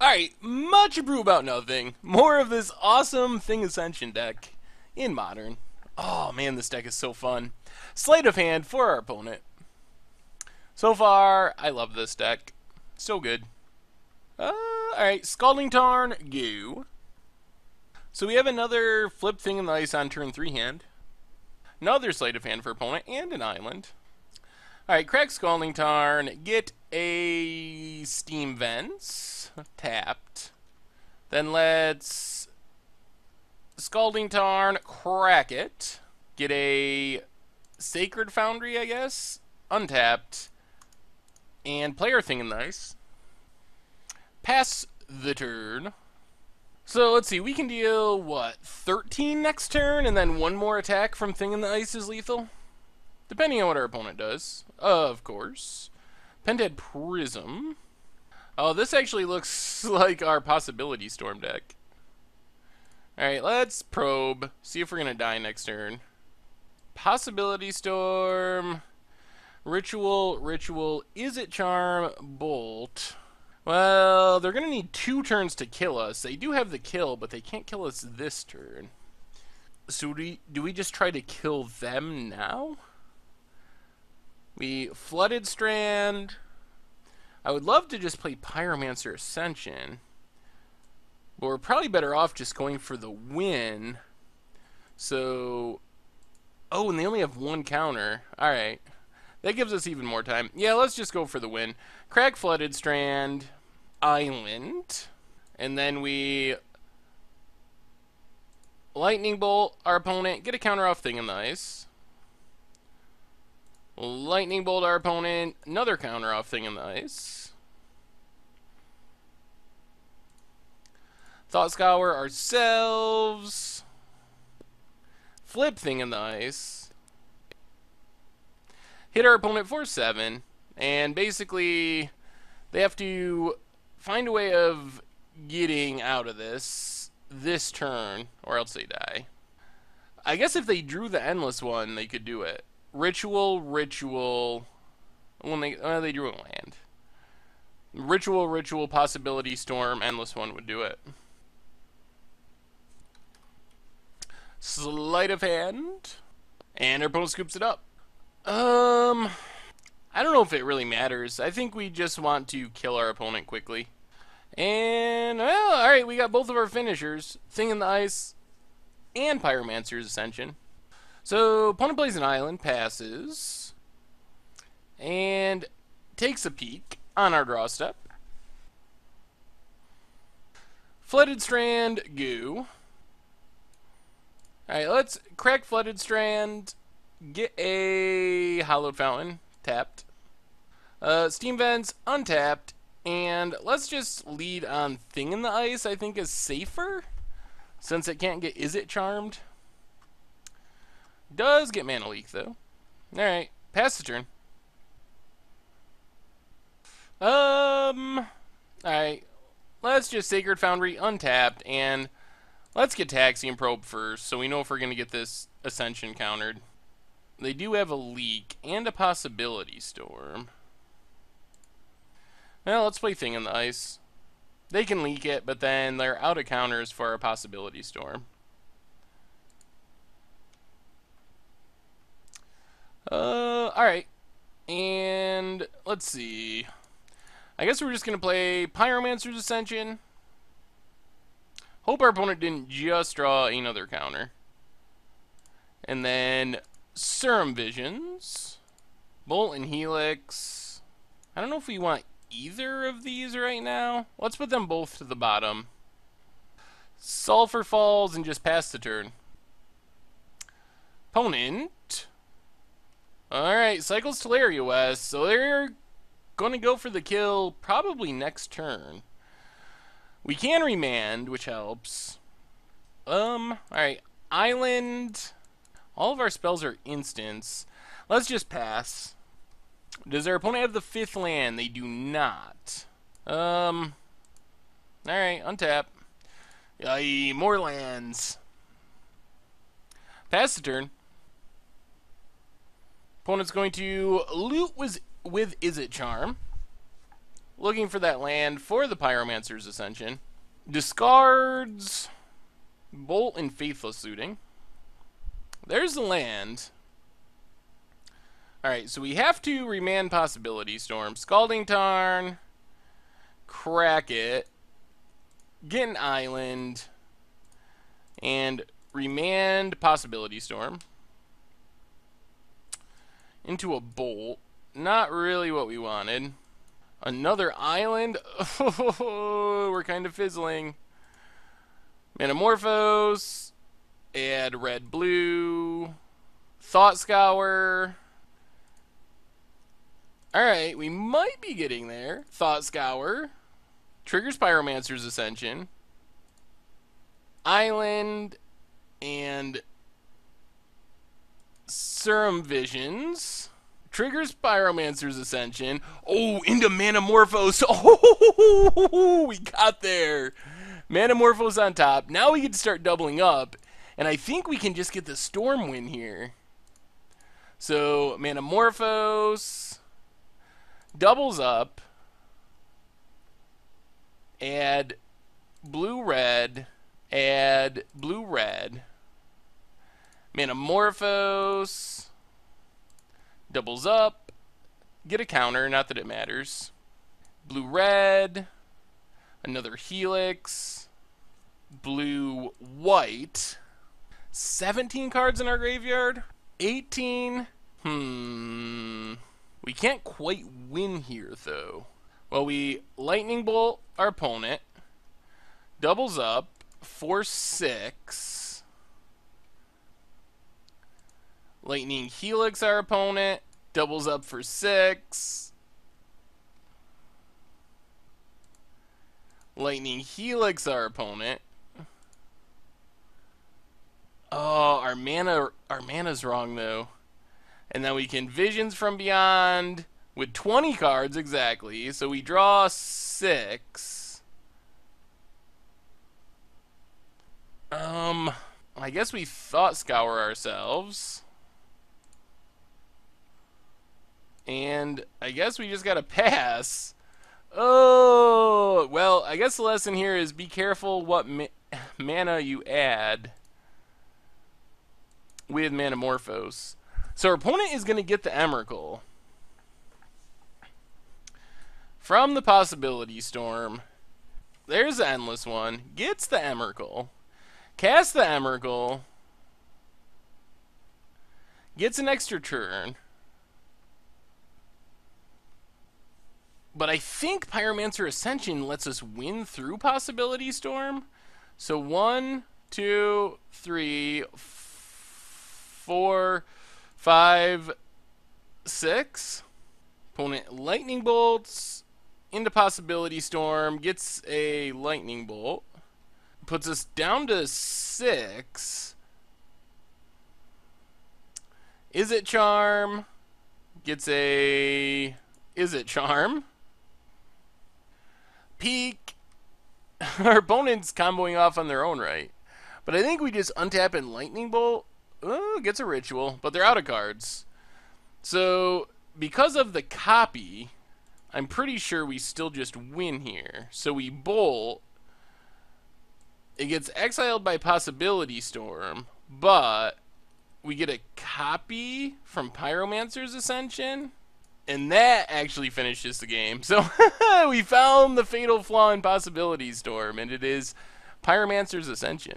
Alright, Much Abrew About Nothing. More of this awesome Thing Ascension deck in Modern. Oh man, this deck is so fun. Sleight of hand for our opponent. So far, I love this deck. So good. Uh, Alright, Scalding Tarn, go. So we have another Flip Thing in the Ice on turn 3 hand. Another Sleight of Hand for opponent, and an Island. Alright, Crack Scalding Tarn, get a Steam Vents, tapped. Then let's Scalding Tarn, crack it. Get a Sacred Foundry, I guess, untapped. And player thing in the ice. Pass the turn. So let's see, we can deal, what, 13 next turn, and then one more attack from Thing in the Ice is lethal? Depending on what our opponent does, of course. Pentad Prism. Oh, this actually looks like our Possibility Storm deck. Alright, let's probe. See if we're going to die next turn. Possibility Storm. Ritual, Ritual. Izzet Charm? Bolt. Well, they're going to need two turns to kill us. They do have the kill, but they can't kill us this turn. So do we, do we just try to kill them now? We Flooded Strand. I would love to just play Pyromancer Ascension. But we're probably better off just going for the win. So... Oh, and they only have one counter. Alright. That gives us even more time. Yeah, let's just go for the win. Crack Flooded Strand. Island. And then we... Lightning Bolt our opponent. Get a counter off Thing in the Ice. Lightning Bolt our opponent. Another counter off Thing in the Ice. Thought Scour ourselves. Flip Thing in the Ice. Hit our opponent for 7. And basically, they have to find a way of getting out of this this turn, or else they die. I guess if they drew the Endless one, they could do it. Ritual, ritual. When they uh, they drew a land. Ritual, ritual, possibility, storm, endless one would do it. Sleight of hand, and our opponent scoops it up. Um, I don't know if it really matters. I think we just want to kill our opponent quickly. And well, all right, we got both of our finishers, Thing in the Ice, and Pyromancer's Ascension. So, opponent island, passes, and takes a peek on our draw step. Flooded Strand, goo. Alright, let's crack Flooded Strand, get a Hallowed Fountain, tapped. Uh, Steam Vents, untapped, and let's just lead on Thing in the Ice, I think is safer, since it can't get Izzet Charmed. Does get mana leak though. Alright, pass the turn. Um, alright, let's just Sacred Foundry untapped, and let's get Gitaxian Probe first, so we know if we're going to get this Ascension countered. They do have a leak and a Possibility Storm. Well, let's play Thing in the Ice. They can leak it, but then they're out of counters for a Possibility Storm. Uh, alright. And let's see. I guess we're just going to play Pyromancer's Ascension. Hope our opponent didn't just draw another counter. And then Serum Visions. Bolt and Helix. I don't know if we want either of these right now. Let's put them both to the bottom. Sulfur Falls and just pass the turn. Opponent Alright, Cycles Tolaria West. So they're going to go for the kill probably next turn. We can remand, which helps. Um, alright. Island. All of our spells are instants. Let's just pass. Does our opponent have the fifth land? They do not. Um, alright, untap. Yay, more lands. Pass the turn. Opponent's going to loot with, with Izzet Charm. looking for that land for the Pyromancer's Ascension. Discards Bolt and Faithless Looting. There's the land. Alright, so we have to remand Possibility Storm. Scalding Tarn. Crack it. Get an island. And remand Possibility Storm. Into a bolt. Not really what we wanted. Another island? Oh, we're kind of fizzling. Manamorphose. Add red blue. Thought Scour. Alright, we might be getting there. Thought Scour. Triggers Pyromancer's Ascension. Island. And Serum Visions. Triggers Pyromancer's Ascension. Oh, into Manamorphose. Oh, we got there. Manamorphose on top. Now we can start doubling up. And I think we can just get the Storm win here. So, Manamorphose doubles up. Add blue-red. Add blue-red. Manamorphose doubles up, get a counter, not that it matters. Blue red, another helix, blue white. 17 cards in our graveyard, 18. Hmm. We can't quite win here though. Well, we lightning bolt our opponent, doubles up, for 6 Lightning Helix our opponent. Doubles up for six. Lightning Helix our opponent. Oh, our mana our mana's wrong though. And then we can Visions from Beyond with 20 cards exactly. So we draw six. Um, I guess we thought scour ourselves. And I guess we just got to pass. Oh, well, I guess the lesson here is be careful what ma mana you add with Manamorphose. So our opponent is going to get the Emrakul from the Possibility Storm. There's the Endless one. Gets the Emrakul. Casts the Emrakul. Gets an extra turn. But I think Pyromancer Ascension lets us win through Possibility Storm. So one, two, three, four, five, six. Opponent Lightning Bolts into Possibility Storm, gets a Lightning Bolt. Puts us down to six. Izzet Charm? Gets a... Izzet Charm? Peak. Our opponent's comboing off on their own right. But I think we just untap and Lightning Bolt. Oh, gets a ritual, but they're out of cards. So, because of the copy, I'm pretty sure we still just win here. So we bolt. It gets exiled by Possibility Storm, but we get a copy from Pyromancer's Ascension and that actually finishes the game. So we found the fatal flaw in Possibility Storm, and it is Pyromancer's Ascension.